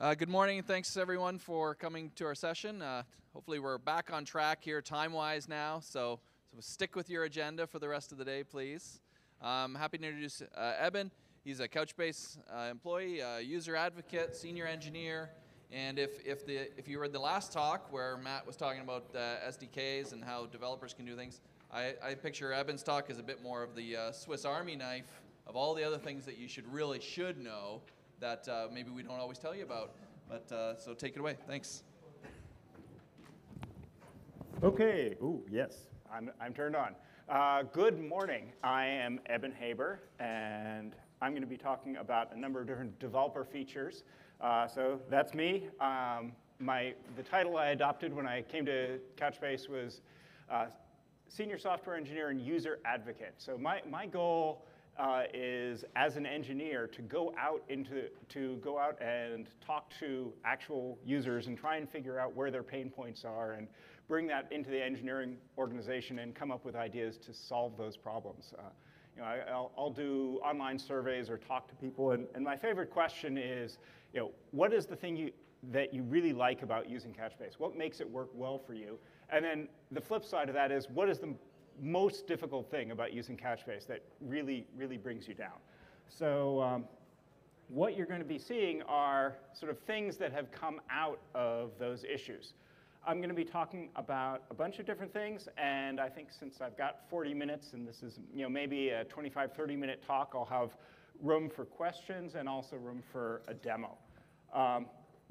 Uh, good morning. Thanks everyone for coming to our session. Uh, hopefully we're back on track here time-wise now, so, so, stick with your agenda for the rest of the day, please. I'm happy to introduce uh, Eben. He's a Couchbase uh, employee, uh, user advocate, senior engineer, and if, if, the, if you read the last talk where Matt was talking about uh, SDKs and how developers can do things, I, I picture Eben's talk as a bit more of the Swiss Army knife of all the other things that you should really should know that uh, maybe we don't always tell you about. But uh, so take it away. Thanks. Okay. Ooh, yes. I'm, I'm turned on. Uh, good morning. I am Eben Haber, and I'm going to be talking about a number of different developer features. Uh, so that's me. Um, my, the title I adopted when I came to Couchbase was uh, Senior Software Engineer and User Advocate. So my, my goal uh, is as an engineer to go out into to go out and talk to actual users and try and figure out where their pain points are and bring that into the engineering organization and come up with ideas to solve those problems. Uh, you know, I, will I'll do online surveys or talk to people, and, and my favorite question is, you know, what is the thing you, that you really like about using Couchbase? What makes it work well for you? And then the flip side of that is, what is the most difficult thing about using Couchbase that really, really brings you down. So um, what you're going to be seeing are sort of things that have come out of those issues. I'm going to be talking about a bunch of different things, and I think since I've got 40 minutes, and this is you know maybe a 25, 30 minute talk, I'll have room for questions and also room for a demo. Um,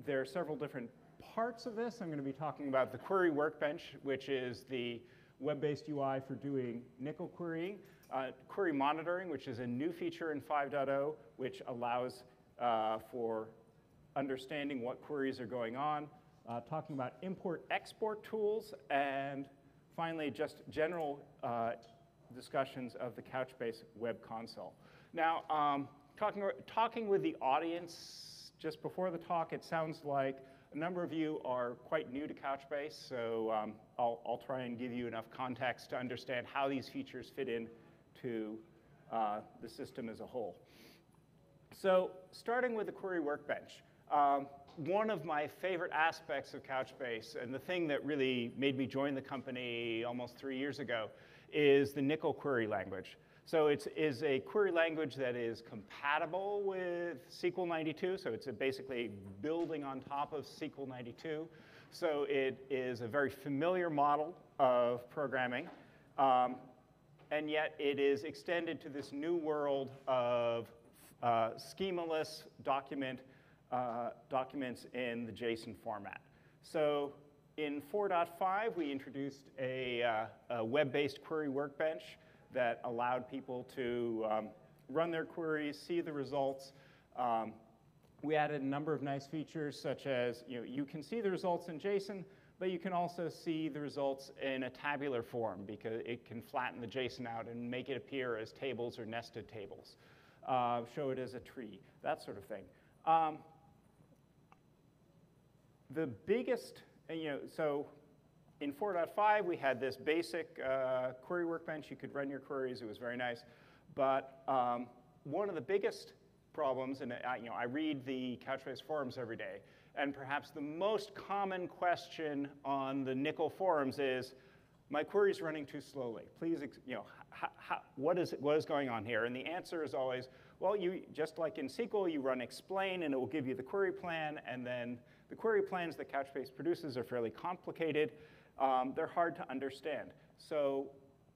there are several different parts of this. I'm going to be talking about the query workbench, which is the web-based UI for doing N1QL querying, uh, query monitoring, which is a new feature in 5.0, which allows uh, for understanding what queries are going on, uh, talking about import-export tools, and finally, just general uh, discussions of the Couchbase web console. Now, um, talking, talking with the audience just before the talk, it sounds like a number of you are quite new to Couchbase, so um, I'll, I'll, try and give you enough context to understand how these features fit in to uh, the system as a whole. So starting with the query workbench, um, one of my favorite aspects of Couchbase, and the thing that really made me join the company almost three years ago, is the N1QL query language. So it is a query language that is compatible with SQL 92. So it's basically building on top of SQL 92. So it is a very familiar model of programming. Um, and yet it is extended to this new world of uh, schemaless document, uh, documents in the JSON format. So in 4.5, we introduced a, uh, a web-based query workbench that allowed people to um, run their queries, see the results. Um, we added a number of nice features such as you, know, you can see the results in JSON, but you can also see the results in a tabular form because it can flatten the JSON out and make it appear as tables or nested tables, uh, show it as a tree, that sort of thing. Um, the biggest, you know, so in 4.5, we had this basic uh, query workbench. You could run your queries. It was very nice. But um, one of the biggest problems, and I, you know, I read the Couchbase forums every day, and perhaps the most common question on the N1QL forums is, my query is running too slowly. Please, you know, what, is, what is going on here? And the answer is always, well, you, just like in SQL, you run explain, and it will give you the query plan, and then the query plans that Couchbase produces are fairly complicated um, they're hard to understand. So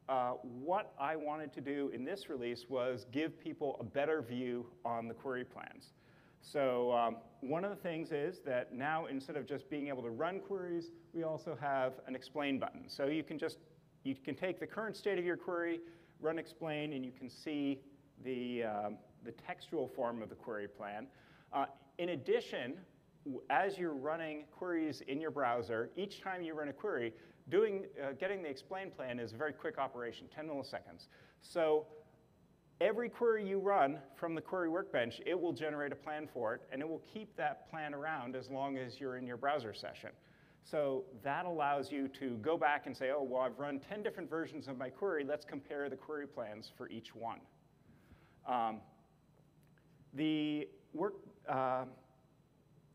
uh, what I wanted to do in this release was give people a better view on the query plans. So um, one of the things is that now instead of just being able to run queries, we also have an explain button. So you can just, you can take the current state of your query, run explain, and you can see the, um, the textual form of the query plan. Uh, in addition, as you're running queries in your browser, each time you run a query, doing, uh, getting the explain plan is a very quick operation, 10 milliseconds. So every query you run from the query workbench, it will generate a plan for it, and it will keep that plan around as long as you're in your browser session. So that allows you to go back and say, oh, well, I've run 10 different versions of my query. Let's compare the query plans for each one. Um, the work, uh,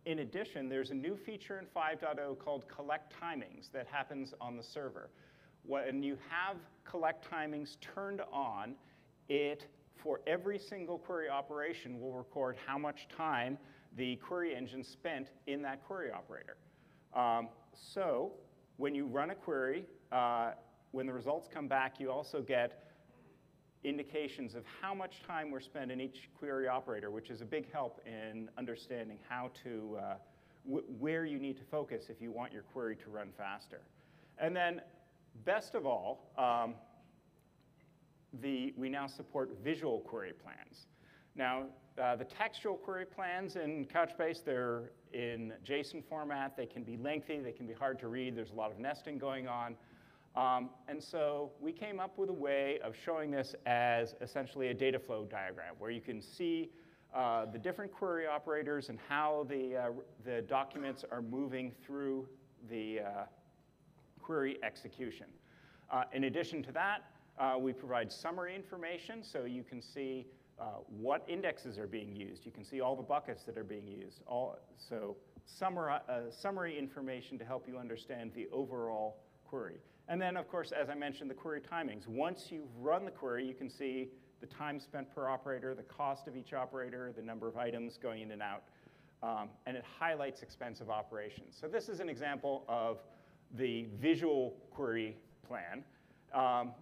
in addition, there's a new feature in 5.0 called collect timings that happens on the server. When you have collect timings turned on, it, for every single query operation, will record how much time the query engine spent in that query operator. Um, so when you run a query, uh, when the results come back, you also get indications of how much time we're spent in each query operator, which is a big help in understanding how to, uh, where you need to focus if you want your query to run faster. And then, best of all, um, the, we now support visual query plans. Now, uh, the textual query plans in Couchbase, they're in JSON format. They can be lengthy. They can be hard to read. There's a lot of nesting going on. Um, and so we came up with a way of showing this as essentially a data flow diagram where you can see uh, the different query operators and how the, uh, the documents are moving through the uh, query execution. Uh, in addition to that, uh, we provide summary information so you can see uh, what indexes are being used. You can see all the buckets that are being used. All, so summary, summary information to help you understand the overall query. And then, of course, as I mentioned, the query timings. Once you've run the query, you can see the time spent per operator, the cost of each operator, the number of items going in and out, um, and it highlights expensive operations. So this is an example of the visual query plan. Um,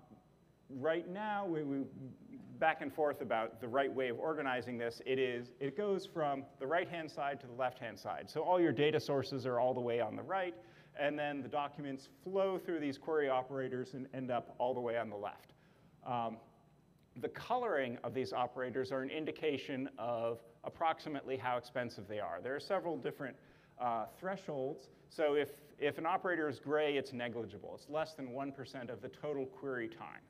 right now, we, we, back and forth about the right way of organizing this. It is, it goes from the right-hand side to the left-hand side. So all your data sources are all the way on the right, and then the documents flow through these query operators and end up all the way on the left. Um, the coloring of these operators are an indication of approximately how expensive they are. There are several different uh, thresholds. So if, if an operator is gray, it's negligible. It's less than 1% of the total query time.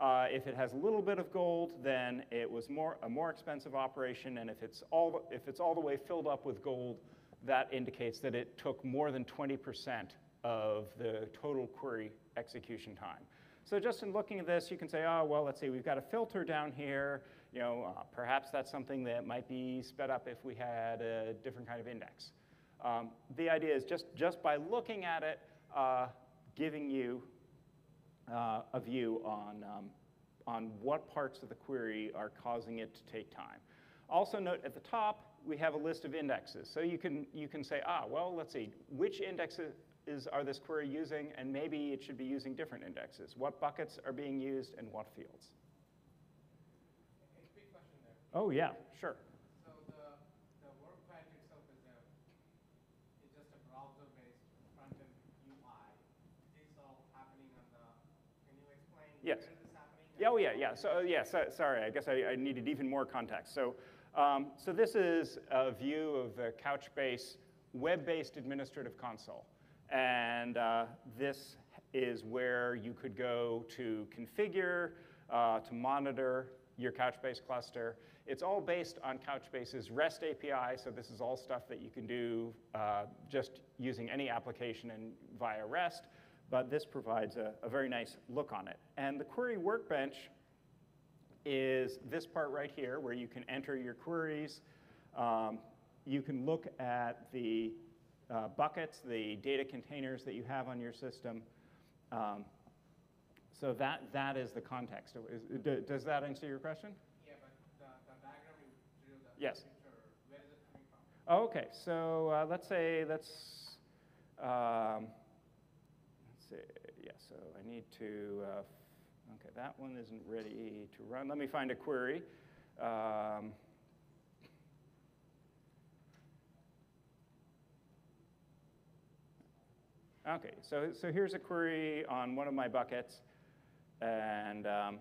Uh, if it has a little bit of gold, then it was more, a more expensive operation, and if it's, all, if it's all the way filled up with gold, that indicates that it took more than 20% of the total query execution time. So just in looking at this, you can say, oh, well, let's see, we've got a filter down here. You know, uh, perhaps that's something that might be sped up if we had a different kind of index. Um, the idea is just, just by looking at it, uh, giving you uh, a view on, um, on what parts of the query are causing it to take time. Also note at the top, we have a list of indexes. So you can, you can say, ah, well, let's see, which indexes are this query using, and maybe it should be using different indexes. What buckets are being used and what fields? Oh, yeah, sure. So the, the itself is, a, is just a browser-based front-end UI. This all happening on the, can you explain yes. where is this happening? Yeah, oh, yeah, yeah. So, yeah, so, sorry, I guess I, I needed even more context. So um, so this is a view of the Couchbase web-based administrative console. And uh, this is where you could go to configure, uh, to monitor your Couchbase cluster. It's all based on Couchbase's REST API, so this is all stuff that you can do uh, just using any application and via REST, but this provides a, a very nice look on it. And the query workbench is this part right here where you can enter your queries. Um, you can look at the uh, buckets, the data containers that you have on your system. Um, so that, that is the context. Is, does that answer your question? Yeah, but the, the diagram you drew, the yes. picture, where is it coming from? Oh, okay, so uh, let's say, let's, um, let's see, yeah, so I need to uh, Okay, that one isn't ready to run. Let me find a query. Um, okay, so, so here's a query on one of my buckets. And um,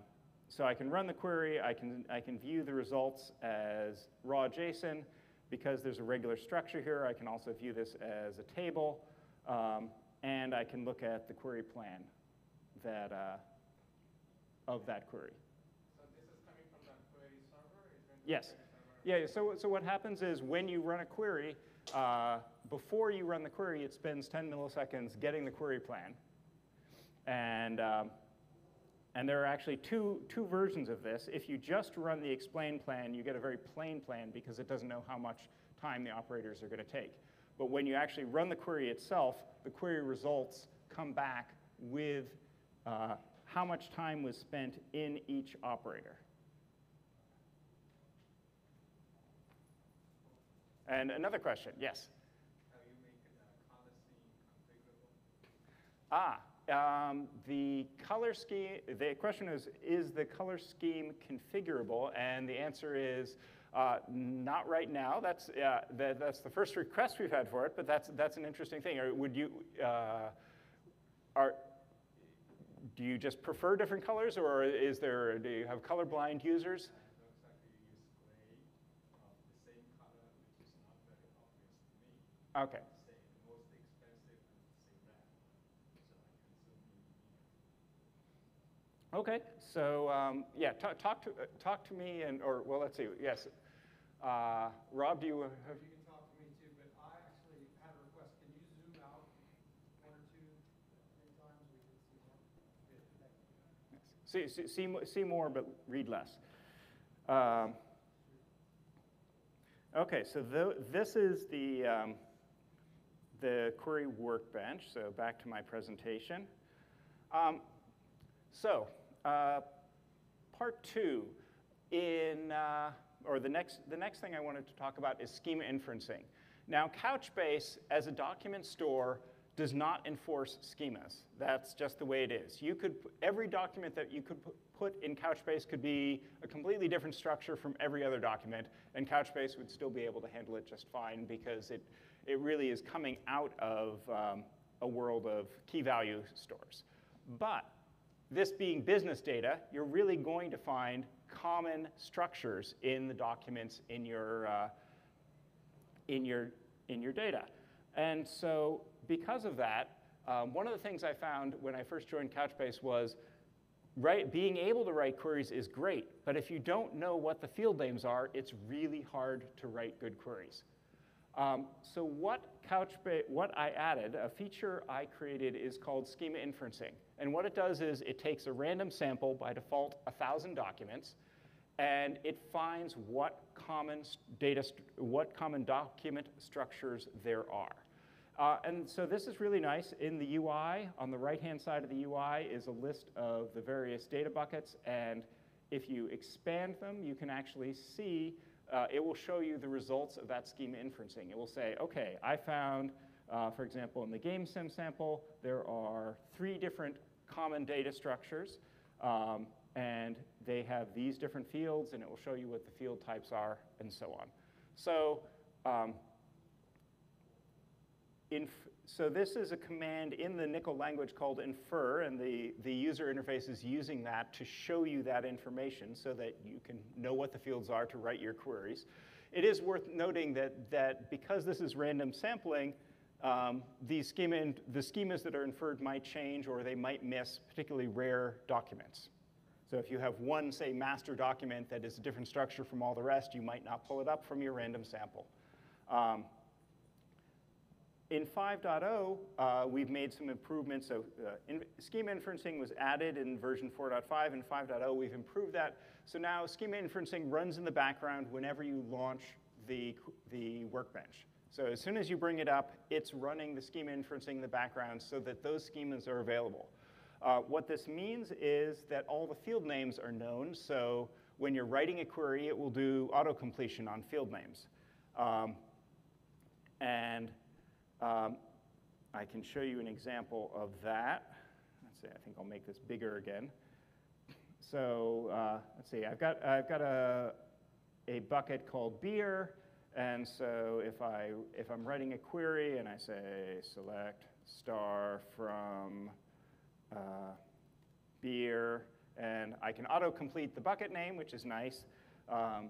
so I can run the query. I can, I can view the results as raw JSON. Because there's a regular structure here, I can also view this as a table. Um, and I can look at the query plan that, uh, of that query. So this is coming from the query server? yes. Yeah, so, so what happens is when you run a query, uh, before you run the query, it spends 10 milliseconds getting the query plan. And, um, and there are actually two, two versions of this. If you just run the explain plan, you get a very plain plan because it doesn't know how much time the operators are going to take. But when you actually run the query itself, the query results come back with uh, how much time was spent in each operator. And another question, yes? How you make the color scheme configurable? Ah, um, the color scheme, the question is, is the color scheme configurable? And the answer is, uh, not right now. That's, uh, that, that's the first request we've had for it, but that's, that's an interesting thing. Or would you, uh, are, do you just prefer different colors, or is there, do you have colorblind users? It looks like you use gray of the same color, which is not very obvious to me. Okay. Say the most expensive and say red, so I can zoom in here. Okay, so um, yeah, talk, talk, to, uh, talk to me, and, or, well, let's see, yes. Uh, Rob, do you have, You can talk to me too, but I actually had a request, can you zoom out one or two, three times, we can see more? Good, thank you. See, see, see, more, but read less. Um, okay, so this is the, um, the query workbench, so back to my presentation. Um, so, uh, part two, in, uh, or the next, the next thing I wanted to talk about is schema inferencing. Now, Couchbase, as a document store, does not enforce schemas. That's just the way it is. You could, every document that you could put in Couchbase could be a completely different structure from every other document, and Couchbase would still be able to handle it just fine because it, it really is coming out of um, a world of key value stores. But this being business data, you're really going to find common structures in the documents in your, uh, in your, in your data. And so because of that, um, one of the things I found when I first joined Couchbase was being able to write queries is great, but if you don't know what the field names are, it's really hard to write good queries. Um, so what Couchbase, what I added, a feature I created is called schema inferencing. And what it does is it takes a random sample, by default 1,000 documents, and it finds what common data, what common document structures there are. Uh, and so this is really nice. In the UI, on the right-hand side of the UI is a list of the various data buckets, and if you expand them, you can actually see, uh, it will show you the results of that schema inferencing. It will say, okay, I found, uh, for example, in the game sim sample, there are three different common data structures, um, and they have these different fields, and it will show you what the field types are, and so on. So um, Inf so this is a command in the N1QL language called infer, and the, the user interface is using that to show you that information so that you can know what the fields are to write your queries. It is worth noting that, that because this is random sampling, um, these schema the schemas that are inferred might change or they might miss particularly rare documents. So if you have one, say, master document that is a different structure from all the rest, you might not pull it up from your random sample. Um, in 5.0, uh, we've made some improvements. So uh, in, schema inferencing was added in version 4.5. In 5.0, we've improved that. So now schema inferencing runs in the background whenever you launch the, the workbench. So as soon as you bring it up, it's running the schema inferencing in the background so that those schemas are available. Uh, what this means is that all the field names are known. So when you're writing a query, it will do auto-completion on field names. Um, and um, I can show you an example of that. Let's see, I think I'll make this bigger again. So uh, let's see, I've got, I've got a, a bucket called beer, and so if, I, if I'm writing a query and I say select star from uh, beer, and I can auto-complete the bucket name, which is nice. Um,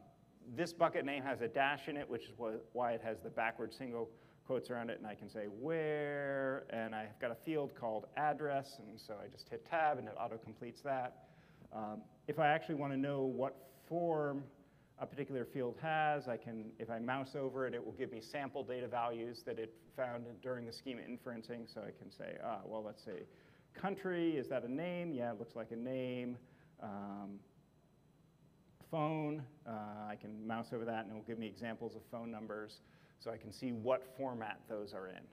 this bucket name has a dash in it, which is wh why it has the backward single quotes around it, and I can say where, and I've got a field called address, and so I just hit tab and it auto-completes that. Um, if I actually want to know what form a particular field has, I can, if I mouse over it, it will give me sample data values that it found during the schema inferencing, so I can say, ah, well, let's say country, is that a name? Yeah, it looks like a name. Um, phone, uh, I can mouse over that and it will give me examples of phone numbers so I can see what format those are in.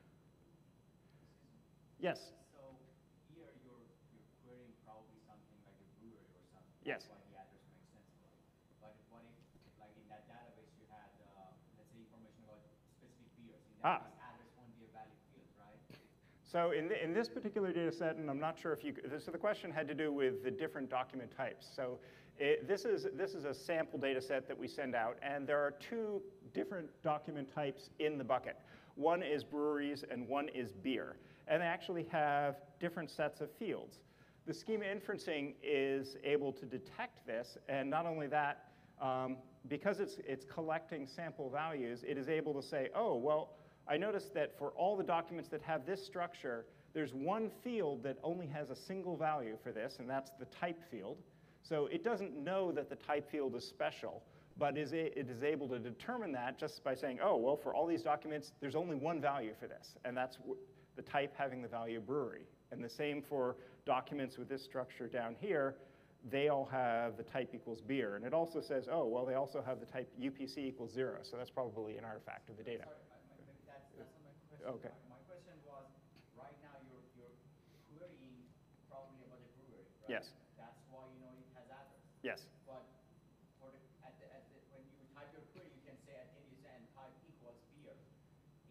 Yes? So here you're, you're querying probably something like a brewery or something. Yes. That's why the address makes sense. But what if, like in that database, you had, uh, let's say information about specific beers. In Ah. case, address won't be a valid field, right? So in, th- in this particular data set, and I'm not sure if you, so the question had to do with the different document types. So it, this, is, this is a sample data set that we send out, and there are two different document types in the bucket. One is breweries and one is beer. And they actually have different sets of fields. The schema inferencing is able to detect this, and not only that, um, because it's, it's collecting sample values, it is able to say, oh, well, I noticed that for all the documents that have this structure, there's one field that only has a single value for this, and that's the type field. So it doesn't know that the type field is special, but is a, it is able to determine that just by saying, oh, well, for all these documents, there's only one value for this, and that's the type having the value brewery. And the same for documents with this structure down here, they all have the type equals beer. And it also says, oh, well, they also have the type UPC equals zero, so that's probably an artifact of the data. Sorry, my- my- that's, my question. Okay. My, my question was, right now you're, you're querying probably about a brewery, right? Yes. That's why you know it has address. Yes. But for the, at the, at the, when you type your query, you can say at and type equals beer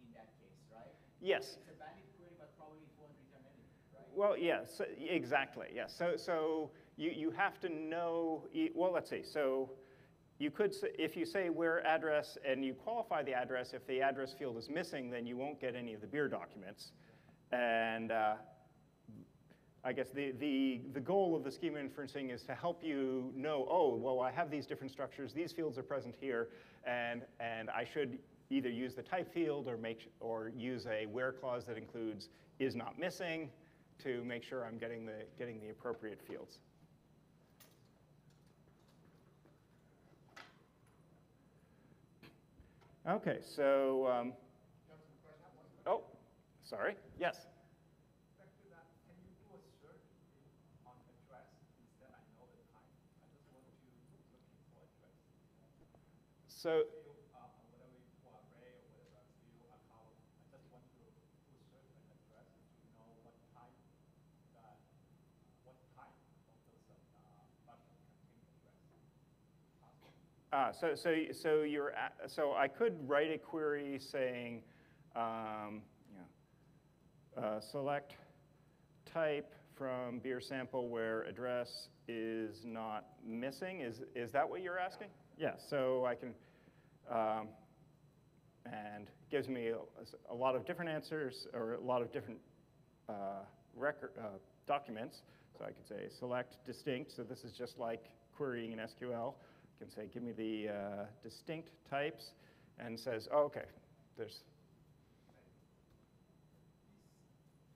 in that case, right? Yes. It's a valid query, but probably it won't return anything, right? Well, yes, exactly, yes. So, so you, you have to know, well, let's see. So you could, say, if you say where address and you qualify the address, if the address field is missing, then you won't get any of the beer documents. And uh, I guess the, the, the goal of the schema inferencing is to help you know, oh, well, I have these different structures, these fields are present here, and, and I should either use the type field or, make, or use a where clause that includes is not missing to make sure I'm getting the, getting the appropriate fields. Okay, so, um, oh, sorry, yes. Back to that, can you do a search in- on address instead? I know the type. I just want to looking for address. So, Field, uh, whatever you for array or whatever, field, a column. I just want to do a search an address to know what type that, what type of those, uh, button contain address. Possible. Ah, so, so, so you're, a- so I could write a query saying, um, you know, uh, select type from beer sample where address is not missing. Is, is that what you're asking? Yeah, so I can, um, and gives me a, a lot of different answers or a lot of different uh, record, uh, documents. So I could say select distinct. So this is just like querying in SQL. I can say give me the uh, distinct types and says, oh, okay, there's,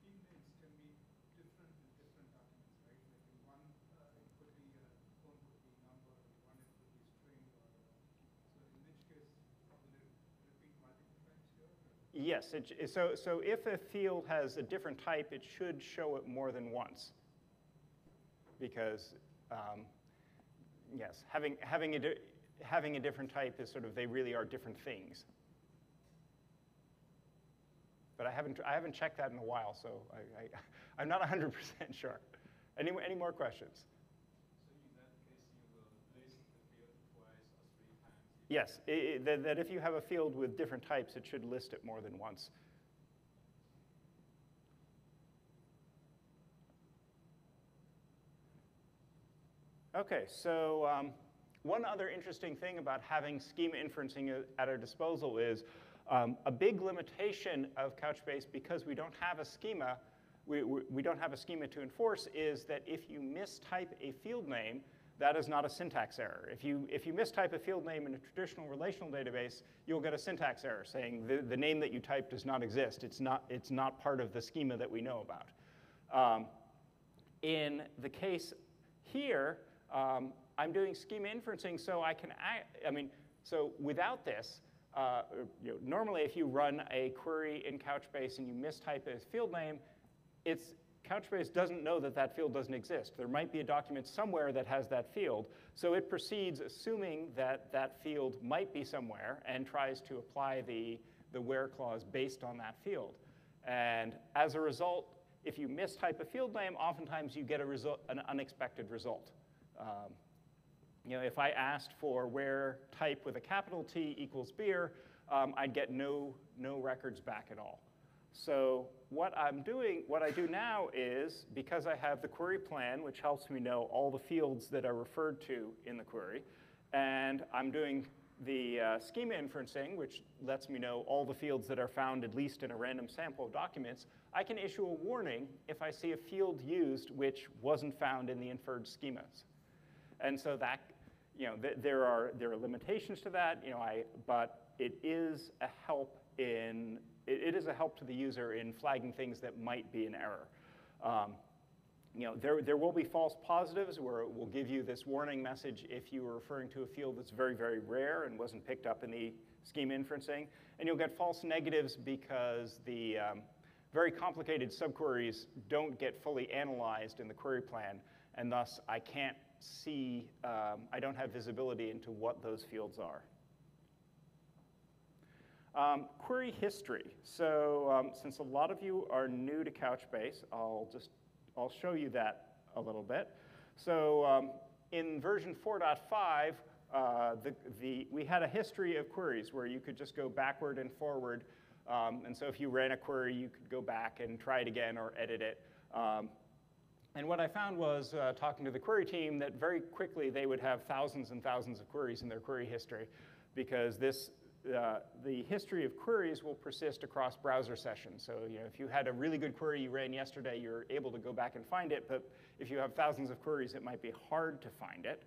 These field names can be different in different documents, right? Like in one, uh, it could be, uh, phone could be number, in one it could be string, or, uh, so in which case, will it repeat multiple times here? or- yes. It, so, so if a field has a different type, it should show it more than once. Because, um, yes, having, having, a having a different type is sort of, they really are different things. But I haven't, I haven't checked that in a while, so I, I, I'm not 100% sure. Any, any more questions? So in that case, you will list the field twice or three times. Yes, i- i- that, that if you have a field with different types, it should list it more than once. Okay, so um, one other interesting thing about having schema inferencing at our disposal is um, a big limitation of Couchbase because we don't have a schema, we, we don't have a schema to enforce is that if you mistype a field name, that is not a syntax error. If you, if you mistype a field name in a traditional relational database, you'll get a syntax error saying the, the name that you typed does not exist. It's not, it's not part of the schema that we know about. Um, in the case here, um, I'm doing schema inferencing so I can, act, I mean, so without this, uh, you know, normally if you run a query in Couchbase and you mistype a field name, it's Couchbase doesn't know that that field doesn't exist. There might be a document somewhere that has that field, so it proceeds assuming that that field might be somewhere and tries to apply the, the where clause based on that field. And as a result, if you mistype a field name, oftentimes you get a result, an unexpected result. Um, you know, if I asked for where type with a capital T equals beer, um, I'd get no, no records back at all. So what I'm doing, what I do now is, because I have the query plan, which helps me know all the fields that are referred to in the query, and I'm doing the uh, schema inferencing, which lets me know all the fields that are found at least in a random sample of documents, I can issue a warning if I see a field used which wasn't found in the inferred schemas. And so that, you know, th there, are, there are limitations to that, you know, I, but it is a help in it, it is a help to the user in flagging things that might be an error. Um, you know, there, there will be false positives where it will give you this warning message if you were referring to a field that's very, very rare and wasn't picked up in the schema inferencing. And you'll get false negatives because the um, very complicated subqueries don't get fully analyzed in the query plan, and thus I can't see, um, I don't have visibility into what those fields are. Um, query history. So um, since a lot of you are new to Couchbase, I'll just I'll show you that a little bit. So um, in version 4.5, uh, the, the, we had a history of queries where you could just go backward and forward. Um, and so if you ran a query, you could go back and try it again or edit it. Um, and what I found was, uh, talking to the query team, that very quickly they would have thousands and thousands of queries in their query history because this, uh, the history of queries will persist across browser sessions. So you know, if you had a really good query you ran yesterday, you're able to go back and find it. But if you have thousands of queries, it might be hard to find it.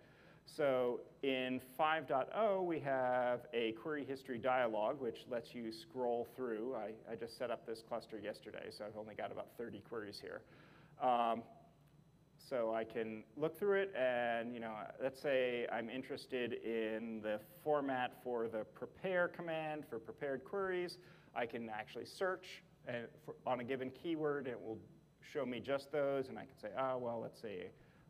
So in 5.0, we have a query history dialog, which lets you scroll through. I, I, just set up this cluster yesterday, so I've only got about 30 queries here. Um, so I can look through it and, you know, let's say I'm interested in the format for the prepare command for prepared queries. I can actually search uh, on a given keyword. and It will show me just those, and I can say, oh, well, let's see.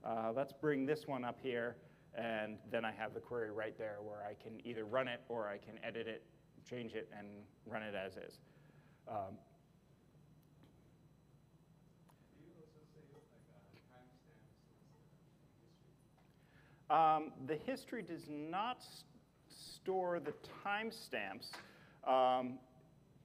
Uh, let's bring this one up here, and then I have the query right there where I can either run it or I can edit it, change it, and run it as is. Um, Um, the history does not store the timestamps um,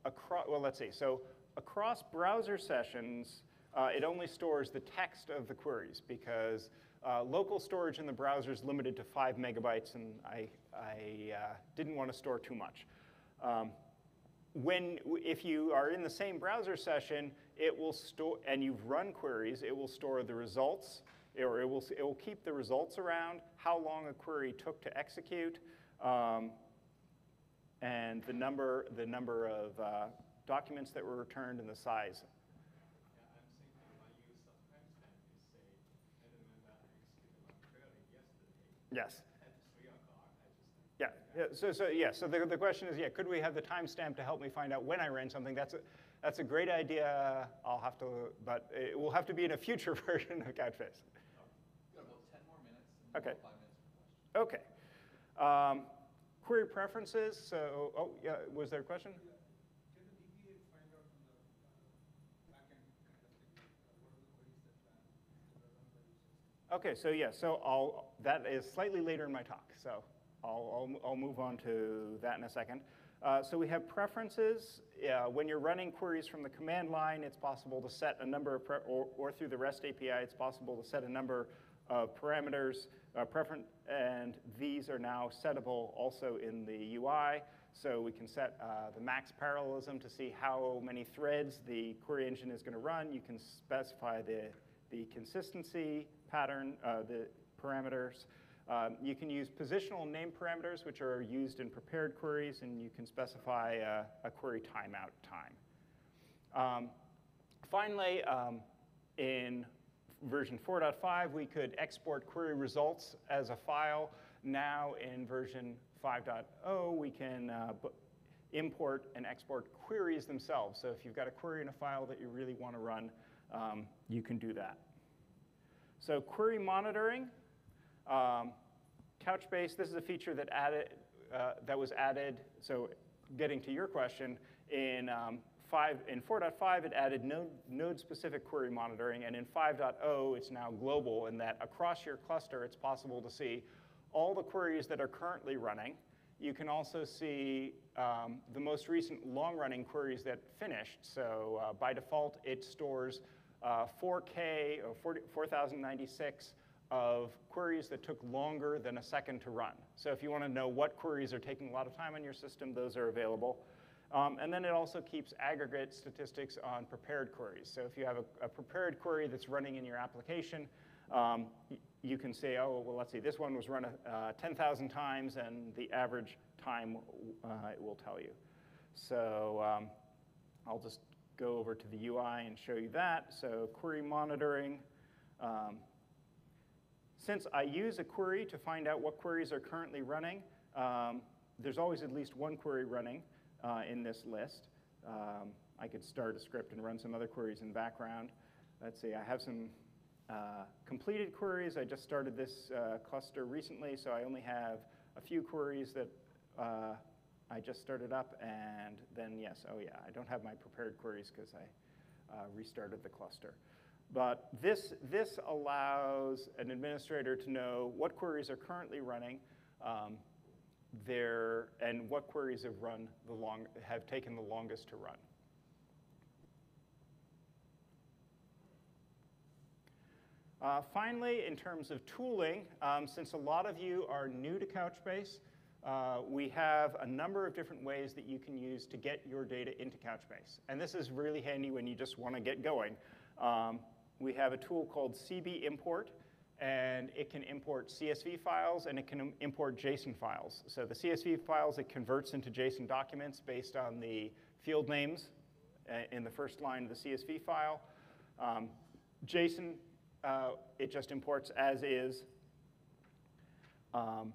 across, well, let's see. So across browser sessions, uh, it only stores the text of the queries because uh, local storage in the browser is limited to five megabytes, and I, I uh, didn't want to store too much. Um, when, if you are in the same browser session, it will store, and you've run queries, it will store the results or it will, it will keep the results around, how long a query took to execute, um, and the number, the number of uh, documents that were returned and the size. Yes. Yeah, yeah, so, so yeah, so the, the question is, yeah, could we have the timestamp to help me find out when I ran something? That's a, that's a great idea. I'll have to, but it will have to be in a future version of Couchbase. Okay. Okay. Um, query preferences. So, oh, yeah, was there a question? Okay, so yeah, so I'll, that is slightly later in my talk, so I'll, I'll, I'll move on to that in a second. Uh, so we have preferences. Uh, when you're running queries from the command line, it's possible to set a number of, or, or through the REST API, it's possible to set a number of parameters uh, preference, and these are now settable also in the UI. So we can set uh, the max parallelism to see how many threads the query engine is going to run. You can specify the, the consistency pattern, uh, the parameters. Um, you can use positional name parameters, which are used in prepared queries, and you can specify uh, a query timeout time. Um, finally, um, in version 4.5, we could export query results as a file. Now in version 5.0, we can uh, import and export queries themselves. So if you've got a query in a file that you really want to run, um, you can do that. So query monitoring, um, Couchbase, this is a feature that, added, uh, that was added, so getting to your question, in, um, 5, in 4.5 it added node, node-specific query monitoring, and in 5.0 it's now global in that across your cluster it's possible to see all the queries that are currently running. You can also see um, the most recent long-running queries that finished. So uh, by default, it stores uh, 4K or 4096 of queries that took longer than a second to run. So if you want to know what queries are taking a lot of time on your system, those are available. Um, and then it also keeps aggregate statistics on prepared queries. So if you have a, a prepared query that's running in your application, um, you can say, oh, well, let's see, this one was run uh, 10,000 times, and the average time uh, it will tell you. So um, I'll just go over to the UI and show you that. So query monitoring. Um, since I use a query to find out what queries are currently running, um, there's always at least one query running uh, in this list. Um, I could start a script and run some other queries in background. Let's see, I have some uh, completed queries. I just started this uh, cluster recently, so I only have a few queries that uh, I just started up, and then yes, oh yeah, I don't have my prepared queries because I uh, restarted the cluster. But this, this allows an administrator to know what queries are currently running um, there and what queries have run the long, have taken the longest to run. Uh, finally, in terms of tooling, um, since a lot of you are new to Couchbase, uh, we have a number of different ways that you can use to get your data into Couchbase. And this is really handy when you just want to get going. Um, we have a tool called CB Import, and it can import CSV files and it can import JSON files. So the CSV files, it converts into JSON documents based on the field names uh, in the first line of the CSV file. Um, JSON, uh, it just imports as is. Um,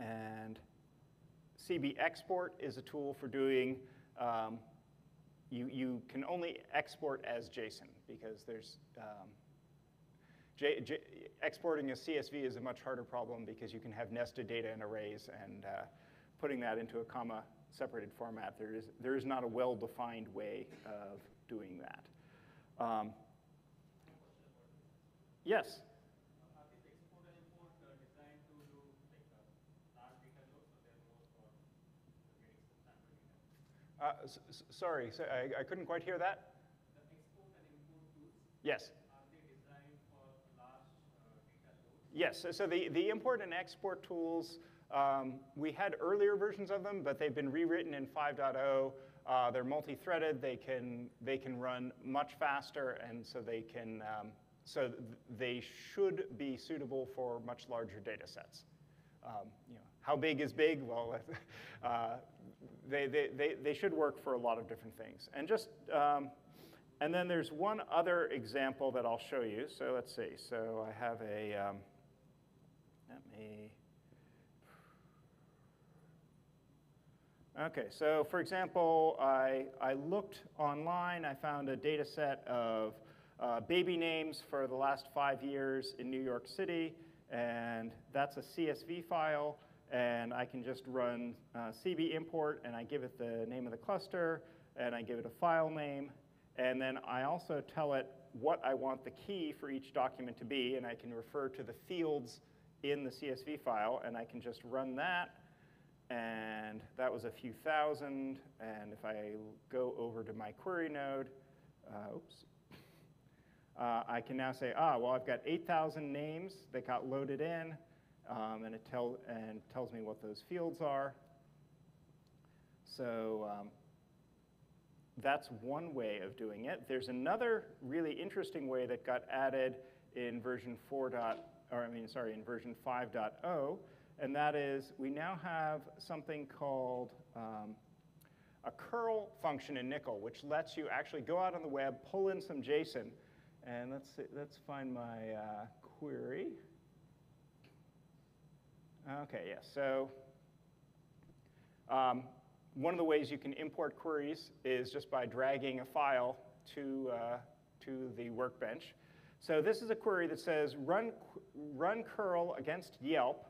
and CB Export is a tool for doing, um, you, you can only export as JSON because there's, um, J, J, exporting a CSV is a much harder problem because you can have nested data in arrays and uh, putting that into a comma separated format, there is, there is not a well-defined way of doing that. Um, yes? Uh, sorry, so I, I, couldn't quite hear that. Yes. Yes, so, the, the import and export tools, um, we had earlier versions of them, but they've been rewritten in 5.0. Uh, they're multi-threaded, they can, they can run much faster, and so they can, um, so th they should be suitable for much larger data sets. Um, you know, how big is big? Well, uh, they, they, they, they should work for a lot of different things. And just, um, and then there's one other example that I'll show you. So let's see. So I have a, me, okay, so for example, I, I looked online, I found a data set of uh, baby names for the last five years in New York City, and that's a CSV file, and I can just run uh, CB import, and I give it the name of the cluster, and I give it a file name, and then I also tell it what I want the key for each document to be, and I can refer to the fields in the CSV file, and I can just run that, and that was a few thousand, and if I go over to my query node, uh, oops, uh, I can now say, ah, well, I've got 8,000 names that got loaded in, um, and it tell, and tells me what those fields are. So um, that's one way of doing it. There's another really interesting way that got added in version 4. Or I mean, sorry, in version 5.0, and that is we now have something called um, a curl function in N1QL, which lets you actually go out on the web, pull in some JSON, and let's see, let's find my uh, query. Okay, yes. Yeah, so um, one of the ways you can import queries is just by dragging a file to, uh, to to the workbench. So this is a query that says run, run curl against Yelp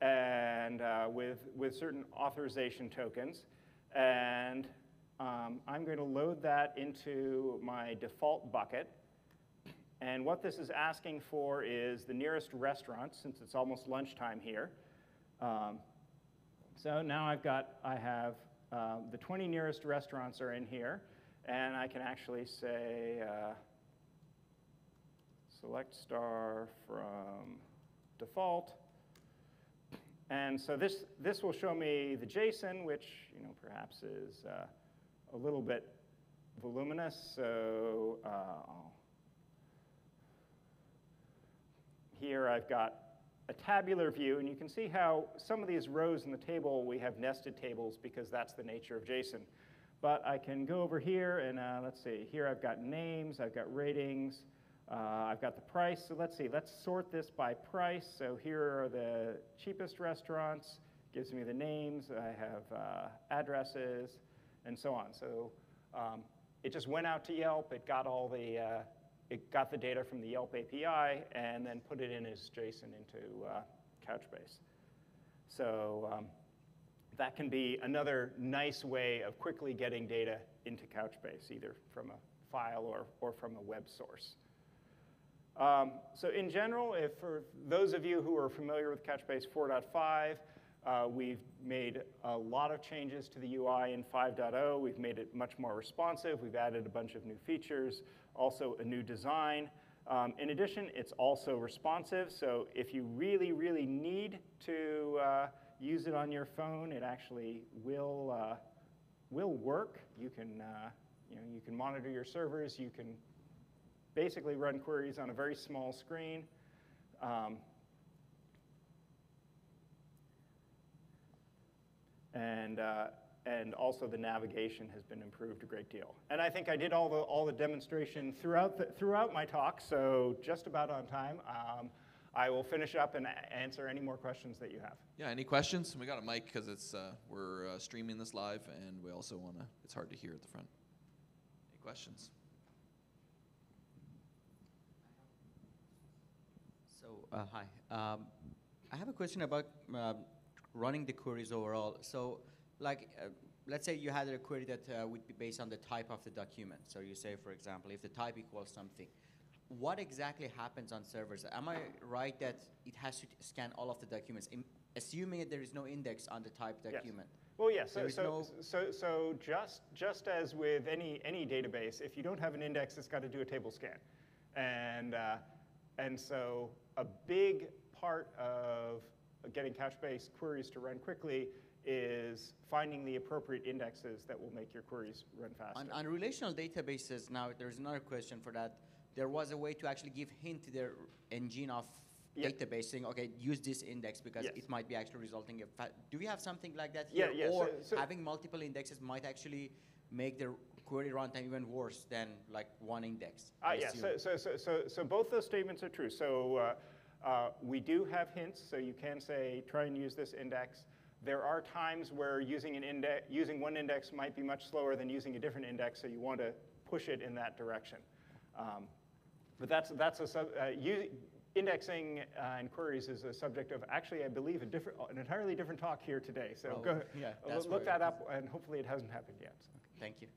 and uh, with, with certain authorization tokens. And um, I'm going to load that into my default bucket. And what this is asking for is the nearest restaurant, since it's almost lunchtime here. Um, so now I've got, I have uh, the 20 nearest restaurants are in here, and I can actually say uh, select star from default. And so this, this will show me the JSON, which you know, perhaps is uh, a little bit voluminous. So uh, here I've got a tabular view, and you can see how some of these rows in the table, we have nested tables because that's the nature of JSON. But I can go over here, and uh, let's see, here I've got names, I've got ratings, uh, I've got the price. So let's see, let's sort this by price. So here are the cheapest restaurants, gives me the names, I have uh, addresses, and so on. So um, it just went out to Yelp, it got all the, uh, it got the data from the Yelp API and then put it in as JSON into uh, Couchbase. So um, that can be another nice way of quickly getting data into Couchbase, either from a file or, or from a web source. Um, so in general, if for those of you who are familiar with Couchbase 4.5, uh, we've made a lot of changes to the UI in 5.0. We've made it much more responsive. We've added a bunch of new features, also a new design. Um, in addition, it's also responsive. So if you really, really need to uh, use it on your phone, it actually will, uh, will work. You can, uh, you, know, you can monitor your servers. You can basically run queries on a very small screen. Um, and, uh, and also the navigation has been improved a great deal. And I think I did all the, all the demonstration throughout, the, throughout my talk, so just about on time. Um, I will finish up and answer any more questions that you have. Yeah, any questions? We got a mic because it's uh, we're uh, streaming this live, and we also want to. It's hard to hear at the front. Any questions? So, uh, hi. Um, I have a question about uh, running the queries overall. So, like, uh, let's say you had a query that uh, would be based on the type of the document. So you say, for example, if the type equals something, what exactly happens on servers? Am I right that it has to scan all of the documents, assuming that there is no index on the type Yes. document? Well, yes. So, so, no- so, so just, just as with any, any database, if you don't have an index, it's got to do a table scan. And, uh, and so a big part of getting Couchbase queries to run quickly is finding the appropriate indexes that will make your queries run faster. On, on relational databases, now there's another question for that. There was a way to actually give hint to their engine of Yeah. database saying, okay, use this index because Yes. it might be actually resulting in. Fa- Do we have something like that here? yeah, so- Or so- having multiple indexes might actually make the query runtime even worse than like one index? Uh, yeah, so, so, so, so, so both those statements are true. So uh, uh, we do have hints, so you can say, try and use this index. There are times where using, an index, using one index might be much slower than using a different index, so you want to push it in that direction. Um, but that's, that's a sub, uh, indexing uh, and queries is a subject of actually, I believe, a different, an entirely different talk here today. So Oh, go, yeah, uh, look that up, and hopefully it hasn't happened yet. so. Thank you.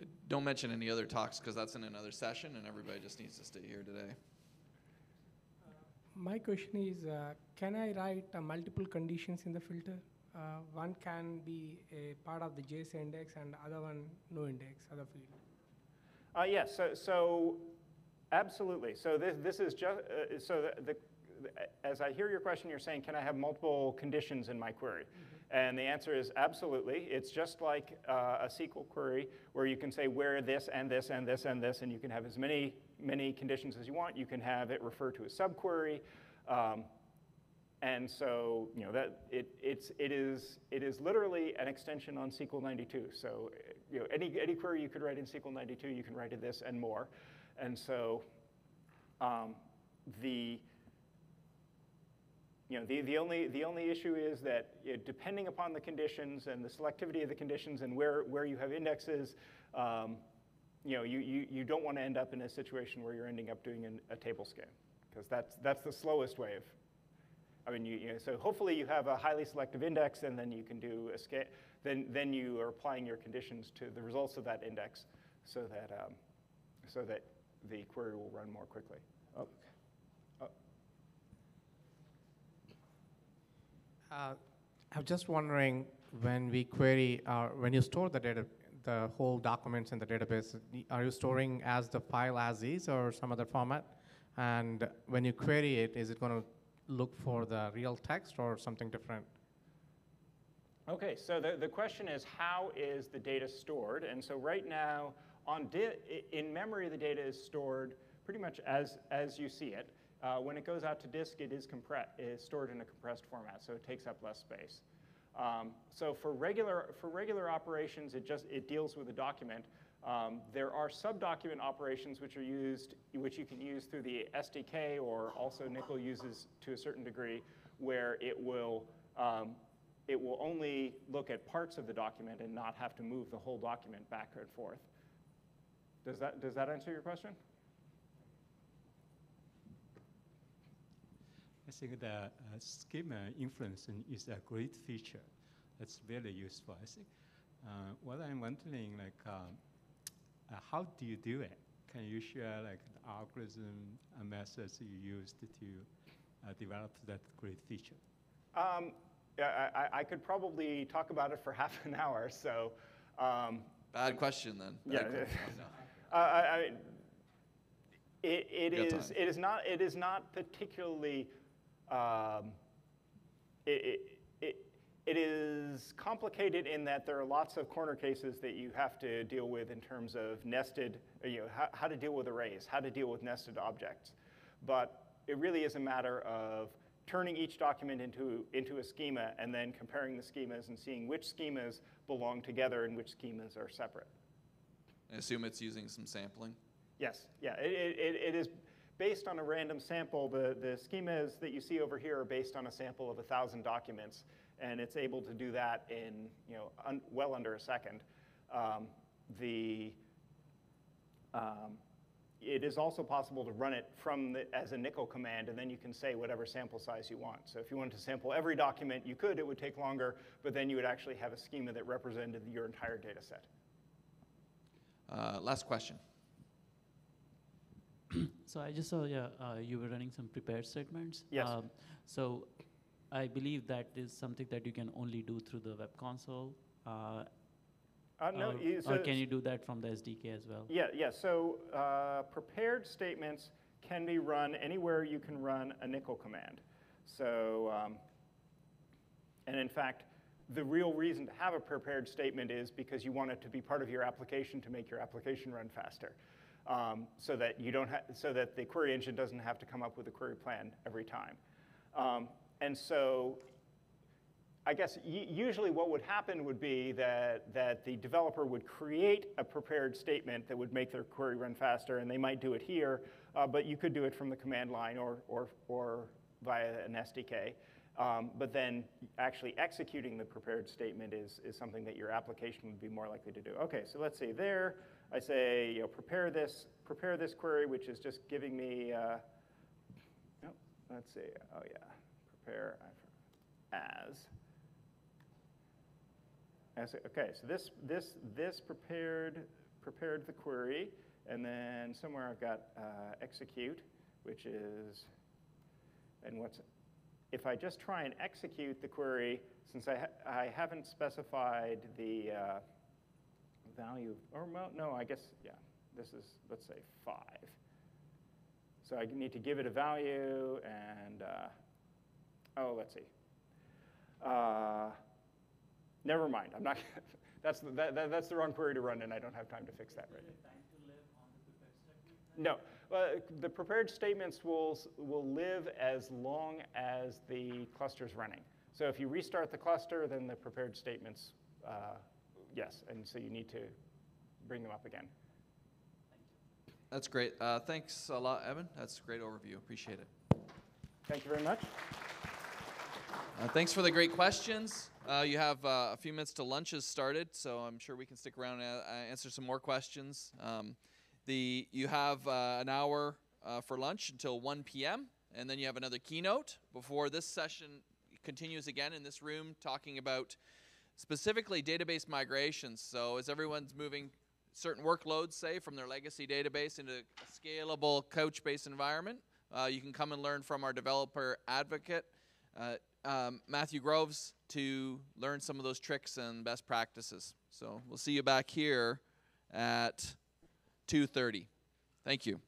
Yeah, Don't mention any other talks because that's in another session, and everybody just needs to stay here today. My question is, uh, can I write uh, multiple conditions in the filter? Uh, one can be a part of the JSON index and other one no index, other field. Uh, yes, so, so absolutely. So this, this is just, uh, so the, the, as I hear your question, you're saying, can I have multiple conditions in my query? And the answer is absolutely. It's just like uh, a SQL query where you can say where this and this and this and this, and you can have as many, many conditions as you want. You can have it refer to a subquery. Um, and so, you know, that it, it's, it, is, it is literally an extension on SQL 92. So, you know, any, any query you could write in SQL 92, you can write in this and more. And so, um, the, you know, the, the, only, the only issue is that you know, depending upon the conditions and the selectivity of the conditions and where, where you have indexes, um, you know, you, you, you don't want to end up in a situation where you're ending up doing an, a table scan, because that's, that's the slowest way of, I mean, you, you know, so hopefully you have a highly selective index, and then you can do a scan, then, then you are applying your conditions to the results of that index so that, um, so that the query will run more quickly. Oh, Uh, I'm just wondering, when we query, uh, when you store the data, the whole documents in the database, are you storing as the file as is or some other format? And when you query it, is it going to look for the real text or something different? Okay, so the, the question is how is the data stored? And so right now, on in memory, the data is stored pretty much as, as you see it. Uh, when it goes out to disk, it is, stored in a compressed format, so it takes up less space. Um, so for regular, for regular operations, it just it deals with a document. Um, there are subdocument operations which are used, which you can use through the SDK, or also N1QL uses to a certain degree, where it will um, it will only look at parts of the document and not have to move the whole document back and forth. Does that does that answer your question? I think the uh, schema inferencing is a great feature. That's very useful. I think uh, what I'm wondering, like, uh, how do you do it? Can you share like the algorithm and methods you used to uh, develop that great feature? Um, I, I, I could probably talk about it for half an hour. So. Um, Bad question then. Bad Yeah, question. yeah. No. Uh, I, I, it, it You got is time. it is not it is not particularly um, it, it, it, it is complicated in that there are lots of corner cases that you have to deal with in terms of nested uh, you know how, how to deal with arrays how to deal with nested objects but it really is a matter of turning each document into, into a schema and then comparing the schemas and seeing which schemas belong together and which schemas are separate. I assume it's using some sampling. Yes, yeah, it, it, it is based on a random sample. The, the schemas that you see over here are based on a sample of a thousand documents, and it's able to do that in you know un, well under a second. Um, the um, it is also possible to run it from the, as a N1QL command, and then you can say whatever sample size you want. So if you wanted to sample every document, you could. It would take longer, but then you would actually have a schema that represented your entire data set. Uh, last question. So I just saw, yeah, uh, you were running some prepared statements. Yes. Um, so I believe that is something that you can only do through the web console. Uh, Uh, no, or, you- or so- can you do that from the SDK as well? Yeah, yeah. So uh, prepared statements can be run anywhere you can run a N1QL command. So, um, and in fact, the real reason to have a prepared statement is because you want it to be part of your application to make your application run faster. Um, so that you don't so that the query engine doesn't have to come up with a query plan every time. Um, and so I guess usually what would happen would be that, that the developer would create a prepared statement that would make their query run faster, and they might do it here, uh, but you could do it from the command line or, or, or via an SDK. Um, but then actually executing the prepared statement is, is something that your application would be more likely to do. Okay, so let's say there, I say, you know, prepare this, prepare this query, which is just giving me, uh, no, let's see, oh yeah, prepare as. I say, okay, so this, this, this prepared, prepared the query, and then somewhere I've got uh, execute, which is, and what's, if I just try and execute the query, since I, ha- I haven't specified the uh, value, or well, no, I guess, yeah, this is, let's say, five. So I need to give it a value, and, uh, oh, let's see. Uh, Never mind. I'm not. that's the, that, that, that's the wrong query to run, and I don't have time to fix that right now. No, uh, the prepared statements will will live as long as the cluster's running. So if you restart the cluster, then the prepared statements, uh, yes, and so you need to bring them up again. That's great. Uh, thanks a lot, Eben. That's a great overview. Appreciate it. Thank you very much. Uh, thanks for the great questions. Uh, you have uh, a few minutes till lunch has started, so I'm sure we can stick around and uh, answer some more questions. Um, the you have uh, an hour uh, for lunch until 1 p.m. and then you have another keynote before this session continues again in this room, talking about specifically database migrations. So as everyone's moving certain workloads, say from their legacy database into a scalable Couchbase environment, uh, you can come and learn from our developer advocate. Uh, um, Matthew Groves to learn some of those tricks and best practices. So we'll see you back here at 2:30. Thank you.